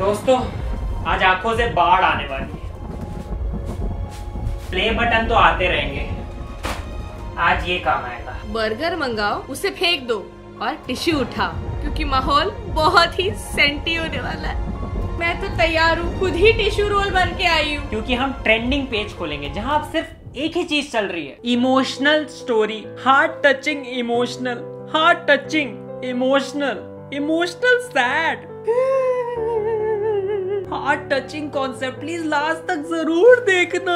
दोस्तों आज आँखों से बाढ़ आने वाली है। प्ले बटन तो आते रहेंगे। आज ये काम आएगा। बर्गर मंगाओ उसे फेंक दो और टिश्यू उठाओ क्योंकि माहौल बहुत ही सेंटी होने वाला है। मैं तो तैयार हूँ खुद ही टिश्यू रोल बन के आई हूँ। क्योंकि हम ट्रेंडिंग पेज खोलेंगे जहाँ अब सिर्फ़ एक ही चीज़ चल रही है। Emotional story heart touching emotional heart touching emotional emotional sad heart touching concept please last तक ज़रूर देखना।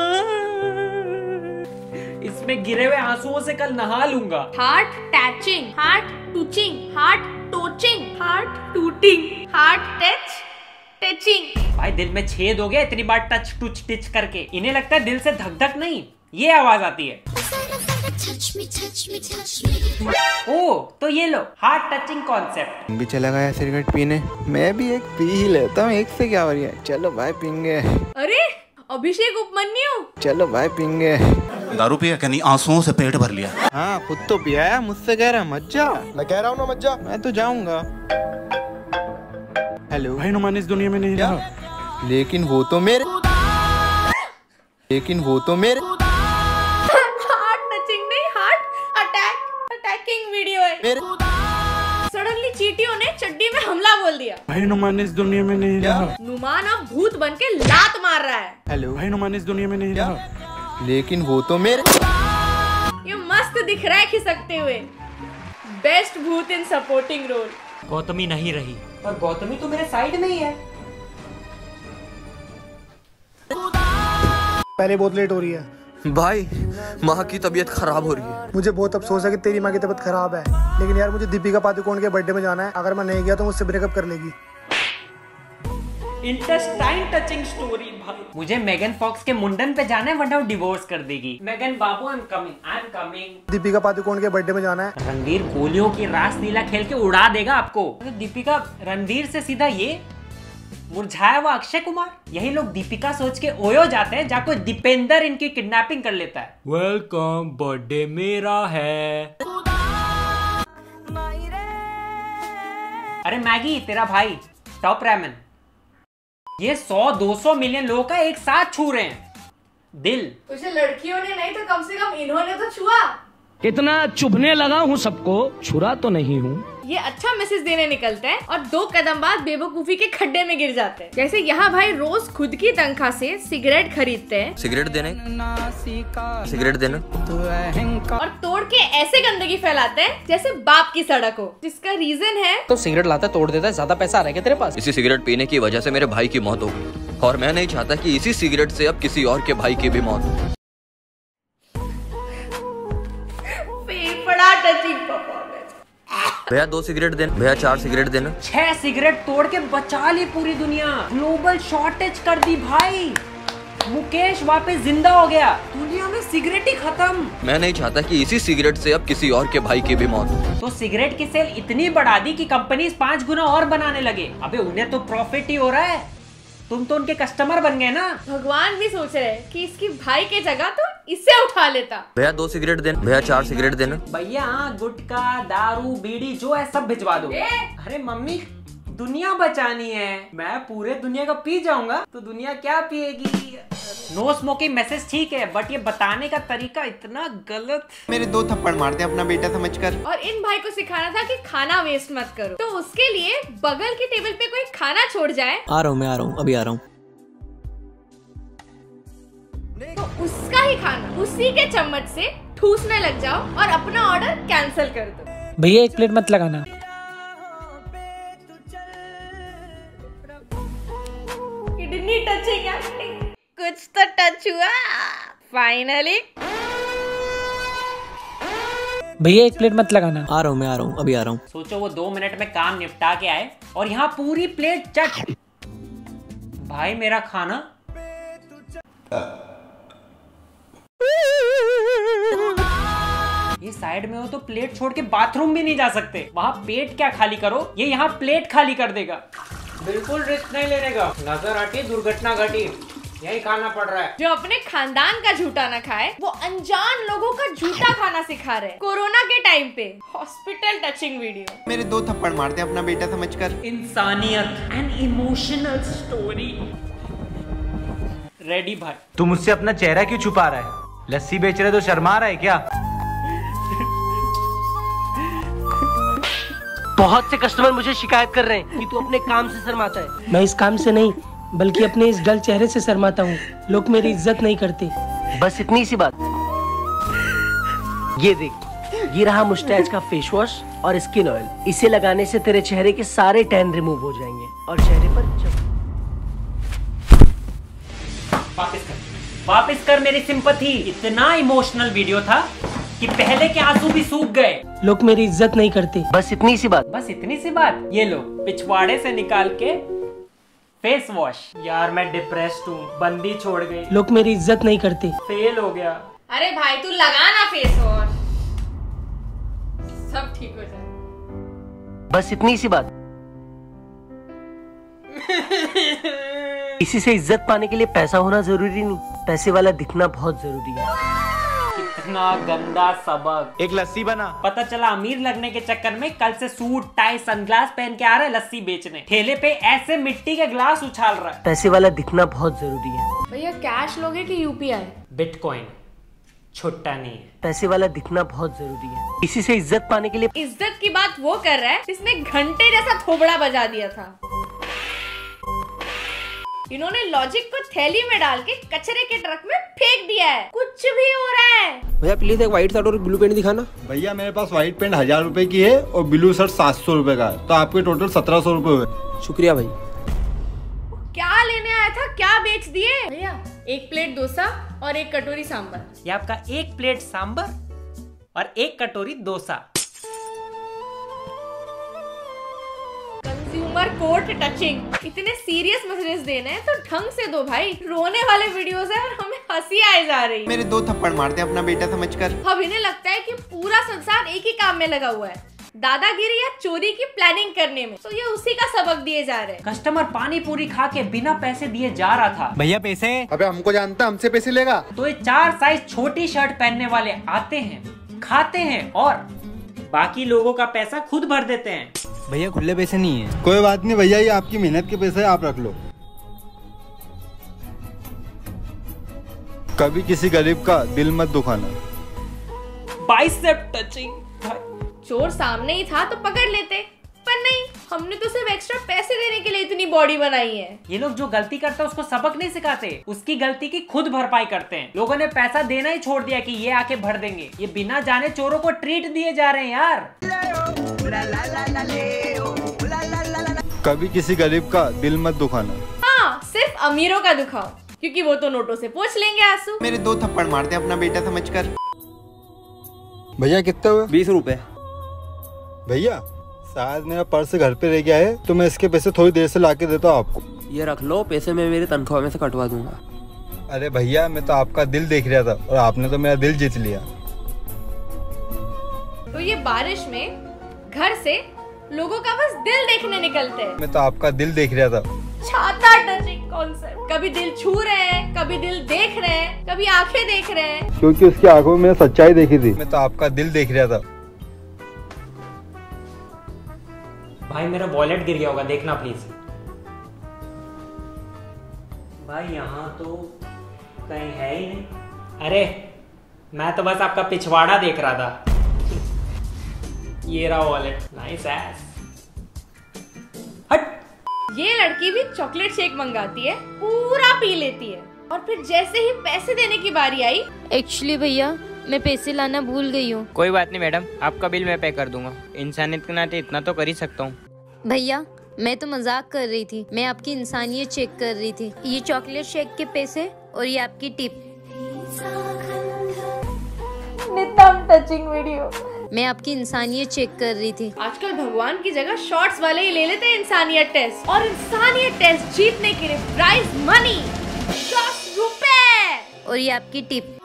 इसमें गिरे हुए आंसुओं से कल नहा लूँगा। Heart touching heart touching heart touching heart tooting heart touch touching भाई दिल में छेद हो गया इतनी बार टच टुच टिच करके। इन्हें लगता है दिल से धक धक नहीं ये आवाज़ आती है। Touch me, touch me, touch me. ओ तो ये लो हार्ट टचिंग कॉन्सेप्ट भी चला गया सिगरेट पीने? मैं भी एक पी ही लेता हूँ एक से क्या हो रही है? चलो भाई पीएँगे अरे अभिषेक उपमन्यु। चलो भाई पीएँगे दारू पिया क्या? नहीं आंसुओं से पेट भर लिया। हाँ खुद तो पिया है मुझसे कह रहा है मत जा। मैं कह रहा हूँ ना मज्जा मैं तो जाऊँगा। हेलो भाई नुमान इस दुनिया में नहीं रहा लेकिन वो तो मेरे लेकिन वो तो मेरे सडनली चीटियों ने चड्डी में हमला बोल दिया। भाई नुमान इस दुनिया में नहीं रहा। नुमान अब भूत बन के लात मार रहा है। हेलो भाई नुमान इस दुनिया में नहीं रहा। लेकिन वो तो मेरे ये मस्त दिख रहा है खिसकते हुए। बेस्ट भूत इन सपोर्टिंग रोल गौतमी नहीं रही। और गौतमी तो मेरे साइड में ही है। पहले बहुत लेट हो रही है। भाई माँ की तबीयत खराब हो रही है। मुझे बहुत अफसोस है कि तेरी माँ की तबीयत खराब है। लेकिन यार मुझे दीपिका पादुकोण के बर्थडे में जाना है। अगर मैं नहीं गया तो मुझसे ब्रेकअप कर लेगी। इंटेस्टाइन टचिंग स्टोरी भाई मुझे मेगन फॉक्स के मुंडन पे जाना है वरना वो डिवोर्स कर देगी। Megan Babu I am coming I am coming Deepika Padukone के बर्थडे में जाना है। रणवीर गोलियों की रास लीला खेल के उड़ा देगा आपको। तो दीपिका रणवीर से सीधा ये मुरझाया हुआ अक्षय कुमार। यही लोग दीपिका सोच के ओयो जाते हैं जहाँ कोई दीपेंद्र इनकी किडनैपिंग कर लेता है। वेलकम बर्थडे मेरा है। अरे मैगी तेरा भाई टॉप रैमन ये 100-200 मिलियन लोगों का एक साथ छू रहे हैं। दिल। उसे लड़कियों ने नहीं तो कम से कम इन्होंने तो छुआ। इतना चुभने लगा हूँ सबको छुरा तो नहीं हूँ। ये अच्छा मैसेज देने निकलते हैं और दो कदम बाद बेवकूफ़ी के खड्डे में गिर जाते हैं। जैसे यहाँ भाई रोज खुद की तनख्वाह से सिगरेट खरीदते हैं। सिगरेट देने? सिगरेट देना? और तोड़ के ऐसे गंदगी फैलाते हैं जैसे बाप की सड़क हो जिसका रीजन है तो सिगरेट लाता तोड़ देता है ज़्यादा पैसा आ रहा है क्या तेरे पास? इसी सिगरेट पीने की वजह से मेरे भाई की मौत हो गई। और मैं नहीं चाहता कि इसी सिगरेट से अब किसी और के भाई की भी मौत हो। भैया दो सिगरेट देना। भैया चार सिगरेट देना। छह सिगरेट तोड़ के बचा ली पूरी दुनिया। ग्लोबल शॉर्टेज कर दी भाई। मुकेश वापस ज़िंदा हो गया। दुनिया में सिगरेट ही खत्म। मैं नहीं चाहता कि इसी सिगरेट से अब किसी और के भाई की भी मौत हो। तो सिगरेट की सेल इतनी बढ़ा दी कि कंपनी पाँच गुना और बनाने लगे। अबे उन्हें तो प्रॉफिट ही हो रहा है। तुम तो उनके कस्टमर बन गए ना। भगवान भी सोच रहे हैं कि इसकी भाई के जगह तो इससे उठा लेता। भैया दो सिगरेट देना। भैया चार सिगरेट देना। भैया गुटखा दारू बीड़ी जो है सब भिजवा दो। ए! अरे मम्मी दुनिया बचानी है। मैं पूरे दुनिया का पी जाऊँगा तो दुनिया क्या पिएगी? नो स्मोकिंग मैसेज ठीक है बट ये बताने का तरीका इतना गलत। मेरे दो थप्पड़ मारते अपना बेटा समझकर। और इन भाई को सिखाना था कि खाना वेस्ट मत करो। तो उसके लिए बगल के टेबल पे कोई खाना छोड़ जाए। आ रहा हूँ मैं आ रहा हूँ अभी आ रहा हूँ। तो उसका ही खाना उसी के चम्मच से ठूसने लग जाओ और अपना ऑर्डर कैंसिल कर दो। भैया एक प्लेट मत लगाना। किडनी टचिंग एक्टिंग कुछ तो टच हुआ। फाइनली भैया एक प्लेट मत लगाना। आ रहा हूँ मैं आ रहा हूँ अभी आ रहा हूँ। सोचो वो दो मिनट में काम निपटा के आए और यहाँ पूरी प्लेट चट। भाई मेरा खाना? ये साइड में हो तो प्लेट छोड़ के बाथरूम भी नहीं जा सकते। वहाँ पेट क्या खाली करो? ये यहाँ प्लेट खाली कर देगा। बिल्कुल रिस्क नहीं लेने का। नज़र हटी दुर्घटना घटी। यही खाना पड़ रहा है। जो अपने खानदान का झूठा ना खाए वो अनजान लोगों का झूठा खाना सिखा रहे कोरोना के टाइम पे। हॉस्पिटल टचिंग वीडियो मेरे दो थप्पड़ मारते अपना बेटा समझकर। इंसानियत। एंड इमोशनल स्टोरी रेडी भाई। तुम मुझसे अपना चेहरा क्यों छुपा रहा है? लस्सी बेच रहे तो शर्मा रहा है क्या? बहुत से कस्टमर मुझे शिकायत कर रहे हैं कि तू अपने काम से शर्माता है। मैं इस काम से नहीं बल्कि अपने इस डल चेहरे से शर्माता हूँ। लोग मेरी इज़्ज़त नहीं करते। बस इतनी सी बात। ये देख ये रहा मुस्टैच का फेस वॉश और स्किन ऑयल इसे लगाने से तेरे चेहरे के सारे टैन रिमूव हो जाएँगे और चेहरे पर वापस कर। वापस कर मेरी सिंपथी इतना इमोशनल वीडियो था। कि पहले के आँसू भी सूख गए। लोग मेरी इज़्ज़त नहीं करते। बस इतनी सी बात। बस इतनी सी बात। ये लो पिछवाड़े से निकाल के फेस वॉश यार मैं डिप्रेस्ड हूँ। बंदी छोड़ गई। लोग मेरी इज़्ज़त नहीं करते। फेल हो गया। अरे भाई तू लगा ना फेस वॉश सब ठीक हो जाए। बस इतनी सी बात। इसी से इज़्ज़त पाने के लिए पैसा होना ज़रूरी नहीं। पैसे वाला दिखना बहुत ज़रूरी है। कितना गंदा सबक। एक लस्सी बना। पता चला अमीर लगने के चक्कर में कल से सूट टाई सनग्लास पहन के आ रहा है लस्सी बेचने। ठेले पे ऐसे मिट्टी के ग्लास उछाल रहा है। पैसे वाला दिखना बहुत ज़रूरी है। भैया कैश लोगे की यूपीआई बिटकॉइन छुट्टा नहीं है। पैसे वाला दिखना बहुत ज़रूरी है। इसी से इज़्ज़त पाने के लिए इज़्ज़त की बात वो कर रहा है जिसने घंटे जैसा थोबड़ा बजा दिया था। इन्होंने लॉजिक को थैली में डाल के कचरे के ट्रक में फेंक दिया है। कुछ भी हो रहा है। भैया प्लीज़ एक व्हाइट शर्ट और ब्लू पेंट दिखाना। भैया मेरे पास व्हाइट पेंट हज़ार रुपए की है और ब्लू शर्ट सात सौ रूपए का है। तो आपके टोटल सत्रह सौ रूपए हुए। शुक्रिया भाई। क्या लेने आया था? क्या बेच दिए? भैया एक प्लेट डोसा और एक कटोरी सांबर ये आपका एक प्लेट सांबर और एक कटोरी डोसा। कंज्यूमर कोर्ट टचिंग इतने सीरियस मैसेजेस देने हैं तो ढंग से दो भाई। रोने वाले वीडियोस है और हमें हँसी आए जा रही है। मेरे दो थप्पड़ मारते अपना बेटा समझकर। अब इन्हें लगता है कि पूरा संसार एक ही काम में लगा हुआ है। दादागिरी या चोरी की प्लानिंग करने में। तो ये उसी का सबक दिए जा रहे हैं। कस्टमर पानी पूरी खा के बिना पैसे दिए जा रहा था। भैया पैसे? अबे हमको जानता हमसे पैसे लेगा। तो ये चार साइज़ छोटी शर्ट पहनने वाले आते हैं खाते हैं और बाकी लोगों का पैसा खुद भर देते हैं। भैया खुले पैसे नहीं है। कोई बात नहीं भैया ये आपकी मेहनत के पैसे आप रख लो। कभी किसी गरीब का दिल मत दुखाना। Bicep touching. चोर सामने ही था तो पकड़ लेते। हमने तो सिर्फ़ एक्स्ट्रा पैसे देने के लिए इतनी बॉडी बनाई है। ये लोग जो गलती करते हैं उसको सबक नहीं सिखाते। उसकी गलती की खुद भरपाई करते हैं। लोगों ने पैसा देना ही छोड़ दिया कि ये आके भर देंगे। ये बिना जाने चोरों को ट्रीट दिए जा रहे हैं यार। कभी किसी गरीब का दिल मत दुखाना। हाँ सिर्फ़ अमीरों का दुखाओ क्योंकि वो तो नोटों से पूछ लेंगे आँसू। मेरे दो थप्पड़ मारते अपना बेटा समझ कर भैया कितने हुए? बीस रूपए। भैया शायद मेरा पर्स घर पे रह गया है तो मैं इसके पैसे थोड़ी देर से ला के देता हूँ आपको। ये रख लो पैसे मैं मेरी तनख्वाह में से कटवा दूँगा। अरे भैया मैं तो आपका दिल देख रहा था और आपने तो मेरा दिल जीत लिया। तो ये बारिश में घर से लोगों का बस दिल देखने निकलते हैं। मैं तो आपका दिल देख रहा था। छाता टचिंग कॉन्सेप्ट कभी दिल छू रहे हैं कभी दिल देख रहे हैं कभी आँखें देख रहे हैं। क्योंकि उसकी आँखों में सच्चाई देखी थी। मैं तो आपका दिल देख रहा था। भाई मेरा वॉलेट गिर गया होगा देखना प्लीज़ भाई यहाँ तो कहीं है ही नहीं। अरे मैं तो बस आपका पिछवाड़ा देख रहा था। ये रहा वॉलेट नाइस एस हट! ये लड़की भी चॉकलेट शेक मंगाती है पूरा पी लेती है। और फिर जैसे ही पैसे देने की बारी आई एक्चुअली भैया मैं पैसे लाना भूल गई हूँ। कोई बात नहीं मैडम आपका बिल मैं पे कर दूँगा। इंसानियत के नाते इतना तो कर ही सकता हूँ। भैया मैं तो मज़ाक कर रही थी। मैं आपकी इंसानियत चेक कर रही थी। ये चॉकलेट शेक के पैसे और ये आपकी टिप नितम टचिंग वीडियो मैं आपकी इंसानियत चेक कर रही थी। आजकल भगवान की जगह शॉर्ट्स वाले ही ले लेते हैं इंसानियत टेस्ट और इंसानियत टेस्ट जीतने के लिए प्राइज मनी दस रुपए। और ये आपकी टिप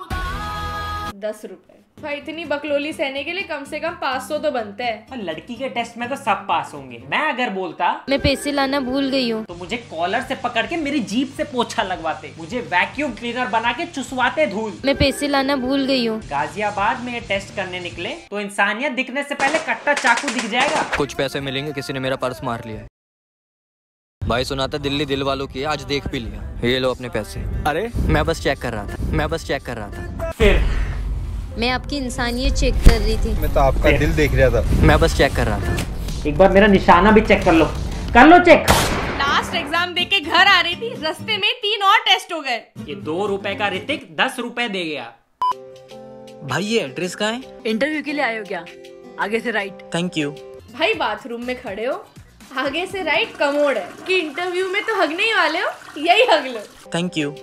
दस रुपए। भाई इतनी बकलोली सहने के लिए कम से कम 500 तो बनता है। और लड़की के टेस्ट में तो सब पास होंगे। मैं अगर बोलता मैं पैसे लाना भूल गई हूँ। तो मुझे कॉलर से पकड़ के मेरी जीप से पोछा लगवाते। मुझे वैक्यूम क्लीनर बना के चुसवाते धूल। मैं पैसे लाना भूल गई हूँ। गाजियाबाद में ये टेस्ट करने निकले तो इंसानियत दिखने से पहले कट्टा चाकू दिख जाएगा। कुछ पैसे मिलेंगे किसी ने मेरा पर्स मार लिया भाई सुना था दिल्ली दिल वालों की आज देख भी लिया। ये लो अपने पैसे। अरे? मैं बस चेक कर रहा था मैं बस चेक कर रहा था। फिर? मैं आपकी इंसानियत चेक कर रही थी। मैं तो आपका दिल देख रहा था। मैं बस चेक कर रहा था। एक बार मेरा निशाना भी चेक कर लो। कर लो चेक लास्ट एग्ज़ाम दे के घर आ रही थी रस्ते में तीन और टेस्ट हो गए। ये दो रुपए का ऋतिक दस रुपए दे गया। भाई ये एड्रेस कहाँ है? इंटरव्यू के लिए आए हो क्या? आगे से राइट थैंक यू भाई बाथरूम में खड़े हो। आगे से राइट कमोड है। कि इंटरव्यू में तो हगने ही वाले हो यही हग लो। थैंक यू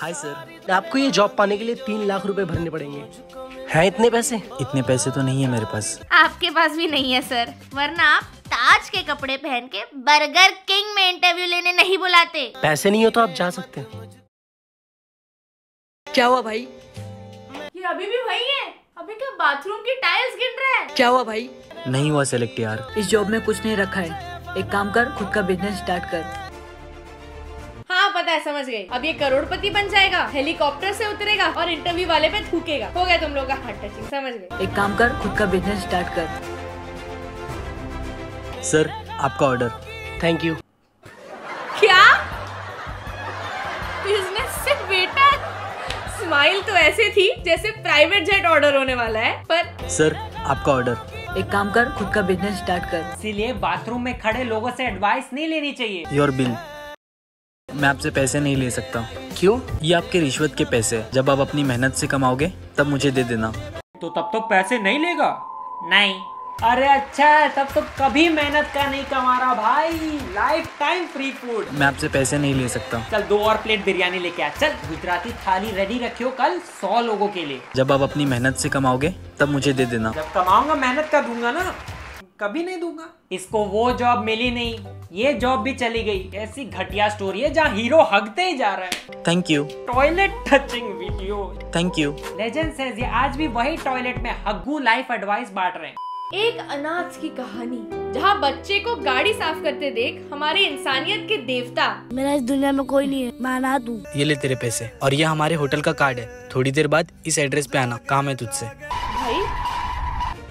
हाय सर आपको ये जॉब पाने के लिए तीन लाख रुपए भरने पड़ेंगे। हैं इतने पैसे? इतने पैसे तो नहीं है मेरे पास। आपके पास भी नहीं है सर वरना आप ताज के कपड़े पहन के बर्गर किंग में इंटरव्यू लेने नहीं बुलाते। पैसे नहीं हो तो आप जा सकते हैं। क्या हुआ भाई? ये अभी भी वही है। अभी क्या बाथरूम की टाइल्स गिन रहा है? क्या हुआ भाई? नहीं हुआ सेलेक्ट यार। इस जॉब में कुछ नहीं रखा है। एक काम कर खुद का बिज़नेस स्टार्ट कर। हाँ समझ गई। अब ये करोड़पति बन जाएगा हेलीकॉप्टर से उतरेगा और इंटरव्यू वाले पे थूकेगा। हो गया तुम लोग का हार्ट टचिंग समझ गए एक काम कर खुद का बिज़नेस स्टार्ट कर। सर आपका ऑर्डर थैंक यू क्या? बिज़नेस से बेटा स्माइल तो ऐसे थी जैसे प्राइवेट जेट ऑर्डर होने वाला है पर सर आपका ऑर्डर एक काम कर खुद का बिज़नेस स्टार्ट कर। इसीलिए बाथरूम में खड़े लोगों से एडवाइस नहीं लेनी चाहिए। योर बिल मैं आपसे पैसे नहीं ले सकता। क्यों? ये आपके रिश्वत के पैसे जब आप अपनी मेहनत से कमाओगे तब मुझे दे देना। तो तब तो पैसे नहीं लेगा? नहीं। अरे अच्छा है तब तो कभी मेहनत का नहीं कमा रहा भाई। लाइफ टाइम फ्री फ़ूड मैं आपसे पैसे नहीं ले सकता। चल दो और प्लेट बिरयानी लेके आ। चल गुजराती थाली रेडी रखियो कल सौ लोगों के लिए। जब आप अपनी मेहनत से कमाओगे तब मुझे दे देना। जब कमाऊँगा मेहनत का दूँगा ना। कभी नहीं दूँगा। इसको वो जॉब मिली नहीं। ये जॉब भी चली गई। ऐसी घटिया स्टोरी है जहाँ हीरो हगते ही जा रहा है। Thank you toilet touching video thank you legend says ये आज भी वही टॉयलेट में हग्गू लाइफ एडवाइस बांट रहे हैं। एक अनाथ की कहानी जहाँ बच्चे को गाड़ी साफ़ करते देख हमारे इंसानियत के देवता। मेरा इस दुनिया में कोई नहीं है मैं अनाथ हूँ। ये ले तेरे पैसे। और ये हमारे होटल का कार्ड है। थोड़ी देर बाद इस एड्रेस पे आना। काम है तुझसे।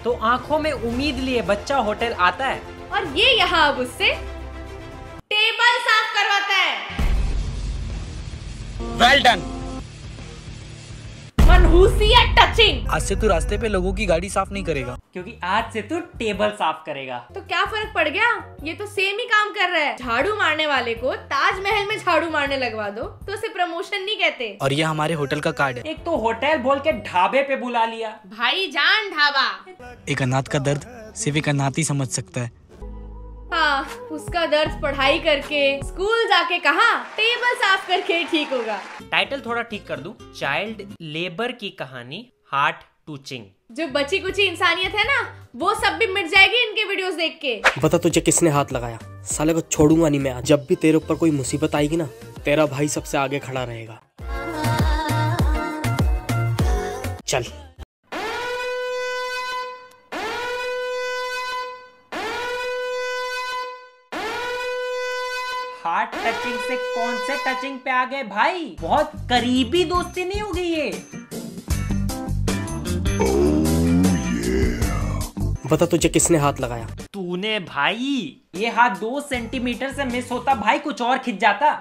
तो आँखों में उम्मीद लिए बच्चा होटल आता है। और ये यहाँ अब उससे टेबल साफ़ करवाता है। वेल डन मनहूसिया टचिंग। आज से तू रास्ते पे लोगों की गाड़ी साफ़ नहीं करेगा। क्योंकि आज से तू टेबल साफ़ करेगा। तो क्या फ़र्क पड़ गया? ये तो सेम ही काम कर रहा है। झाड़ू मारने वाले को ताजमहल में झाड़ू मारने लगवा दो तो प्रमोशन नहीं कहते। और ये हमारे होटल का कार्ड है। एक तो होटल बोल के ढाबे पे बुला लिया। भाई जान ढाबा। एक अनाथ का दर्द सिर्फ़ एक अनाथ ही समझ सकता है। हाँ उसका दर्द पढ़ाई करके स्कूल जाके कहा? टेबल साफ़ करके ठीक होगा। टाइटल थोड़ा ठीक कर दूँ। चाइल्ड लेबर की कहानी हार्ट टूचिंग जो बची कुची इंसानियत है ना वो सब भी मिट जाएगी इनके वीडियोस देख के। बता तुझे किसने हाथ लगाया? साले को छोड़ूँगा नहीं मैं। जब भी तेरे ऊपर कोई मुसीबत आएगी ना तेरा भाई सबसे आगे खड़ा रहेगा। चल। हार्ट टचिंग से कौन से टचिंग पे आ गए भाई? बहुत करीबी दोस्ती नहीं हो गई ये? बता तुझे किसने हाथ लगाया? तूने भाई ये हाथ दो सेंटीमीटर से मिस होता भाई कुछ और खिंच जाता।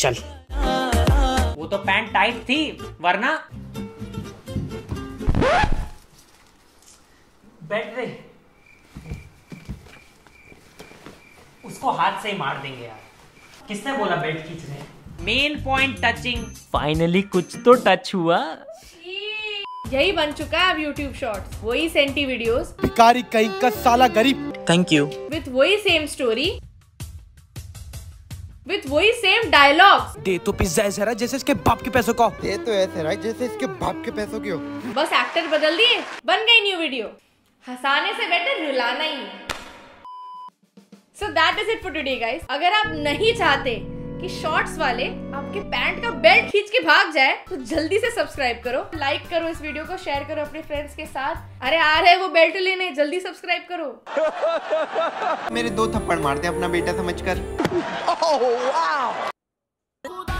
चल। वो तो पैंट टाइट थी वरना। बैठ रे उसको हाथ से ही मार देंगे यार। किसने बोला बेल्ट खींच रहे मेन पॉइंट टचिंग। फाइनली कुछ तो टच हुआ। यही बन चुका है अब यूट्यूब शॉर्ट्स वही सेंटी वीडियोस भिकारी कहीं का साला गरीब। थैंक यू विथ वही सेम स्टोरी विथ वही सेम डायलॉग दे तो पिज्जा ऐसा रहा जैसे इसके बाप के पैसों का। ये तो ऐसे रहा जैसे इसके बाप के पैसों की हो। बस एक्टर बदल दिए बन गई न्यू वीडियो हंसाने से बेटर रुलाना ही। So that is it for today guys अगर आप नहीं चाहते कि शॉर्ट्स वाले आपके पैंट का बेल्ट खींच के भाग जाए तो जल्दी से सब्सक्राइब करो लाइक करो इस वीडियो को शेयर करो अपने फ्रेंड्स के साथ। अरे आ रहे वो बेल्ट लेने जल्दी सब्सक्राइब करो। मेरे दो थप्पड़ मारते अपना बेटा समझ समझकर